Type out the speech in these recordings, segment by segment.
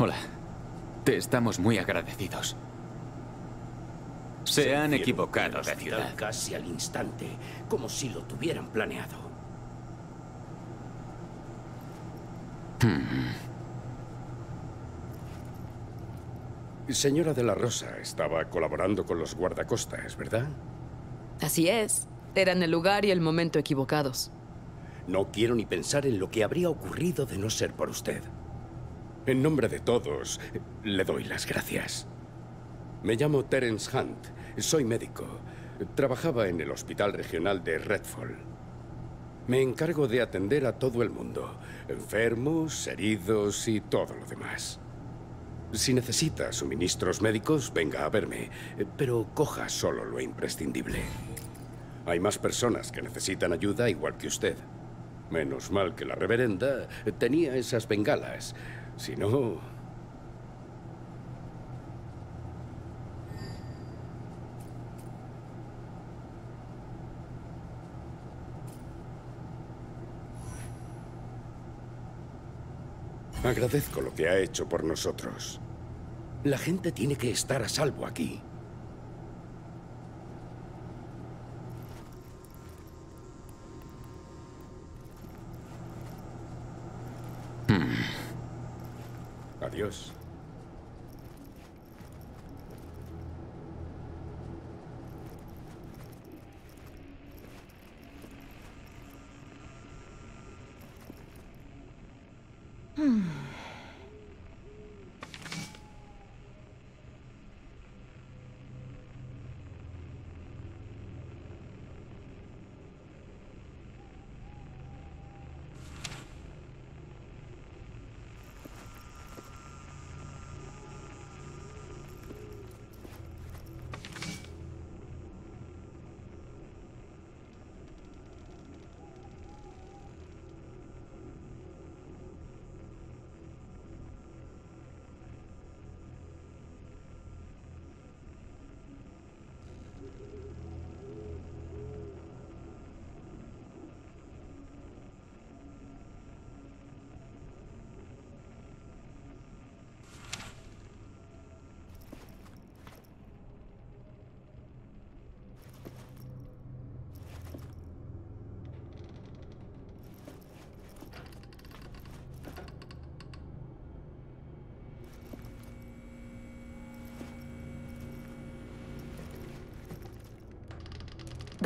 Hola. Te estamos muy agradecidos. Se han equivocado de ciudad. Casi al instante, como si lo tuvieran planeado. Señora de la Rosa, estaba colaborando con los guardacostas, ¿verdad? Así es. Eran el lugar y el momento equivocados. No quiero ni pensar en lo que habría ocurrido de no ser por usted. En nombre de todos, le doy las gracias. Me llamo Terence Hunt. Soy médico. Trabajaba en el Hospital Regional de Redfall. Me encargo de atender a todo el mundo. Enfermos, heridos y todo lo demás. Si necesita suministros médicos, venga a verme. Pero coja solo lo imprescindible. Hay más personas que necesitan ayuda igual que usted. Menos mal que la reverenda tenía esas bengalas. Si no... Agradezco lo que ha hecho por nosotros. La gente tiene que estar a salvo aquí. Adiós.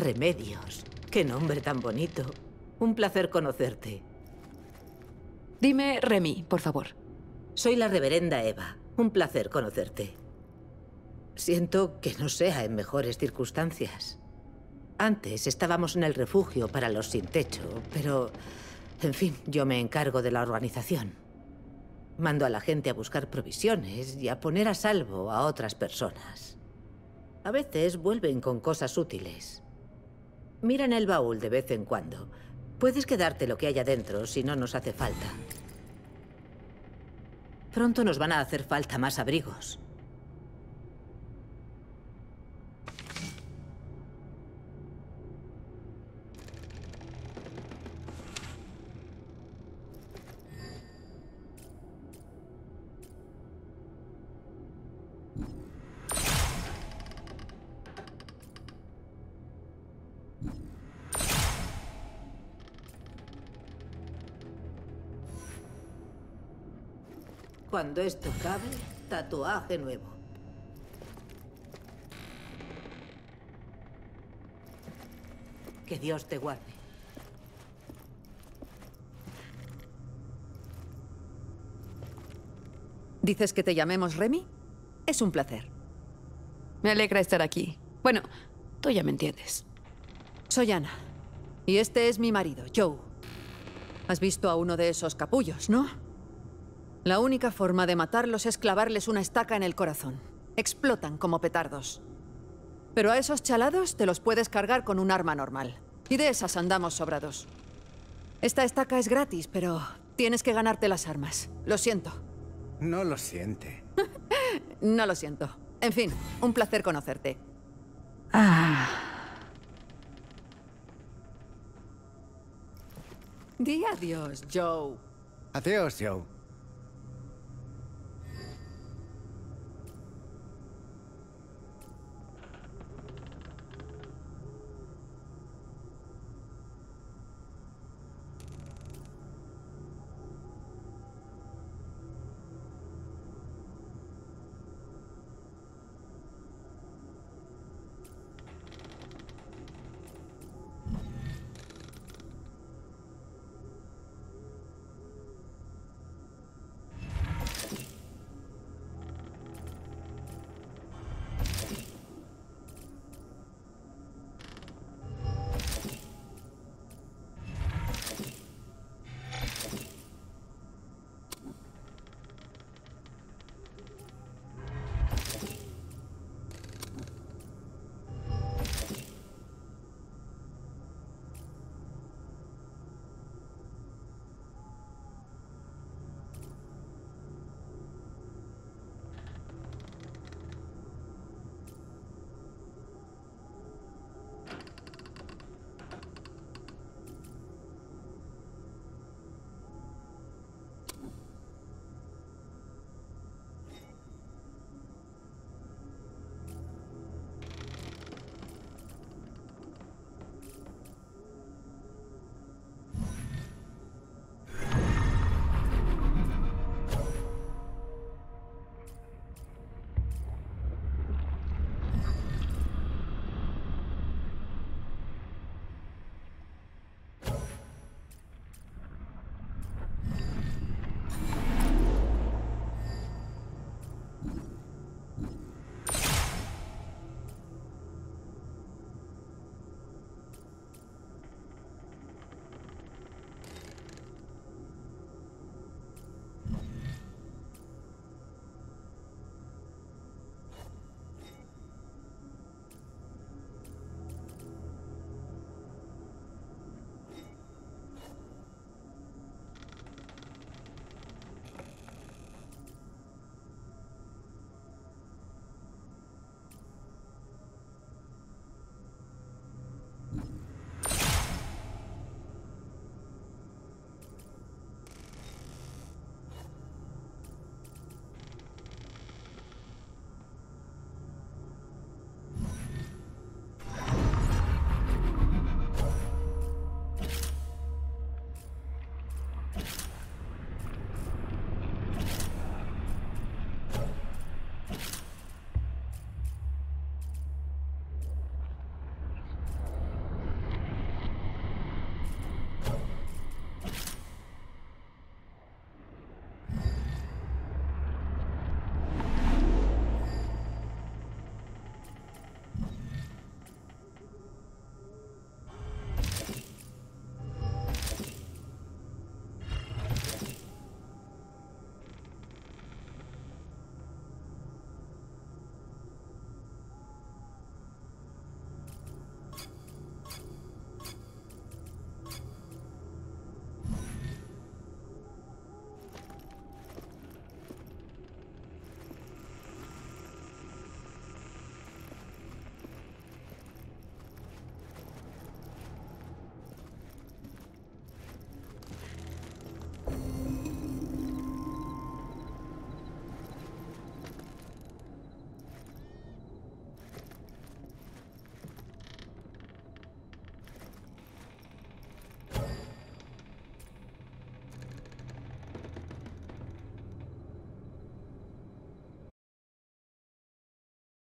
Remedios. Qué nombre tan bonito. Un placer conocerte. Dime Remy, por favor. Soy la reverenda Eva. Un placer conocerte. Siento que no sea en mejores circunstancias. Antes estábamos en el refugio para los sin techo, pero... En fin, yo me encargo de la organización. Mando a la gente a buscar provisiones y a poner a salvo a otras personas. A veces vuelven con cosas útiles. Mira en el baúl de vez en cuando. Puedes quedarte lo que haya dentro si no nos hace falta. Pronto nos van a hacer falta más abrigos. Cuando esto cabe, tatuaje nuevo. Que Dios te guarde. ¿Dices que te llamemos Remy? Es un placer. Me alegra estar aquí. Bueno, tú ya me entiendes. Soy Ana. Y este es mi marido, Joe. Has visto a uno de esos capullos, ¿no? La única forma de matarlos es clavarles una estaca en el corazón. Explotan como petardos. Pero a esos chalados te los puedes cargar con un arma normal. Y de esas andamos sobrados. Esta estaca es gratis, pero tienes que ganarte las armas. Lo siento. No lo siente. No lo siento. En fin, un placer conocerte. Di adiós, Joe. Adiós, Joe.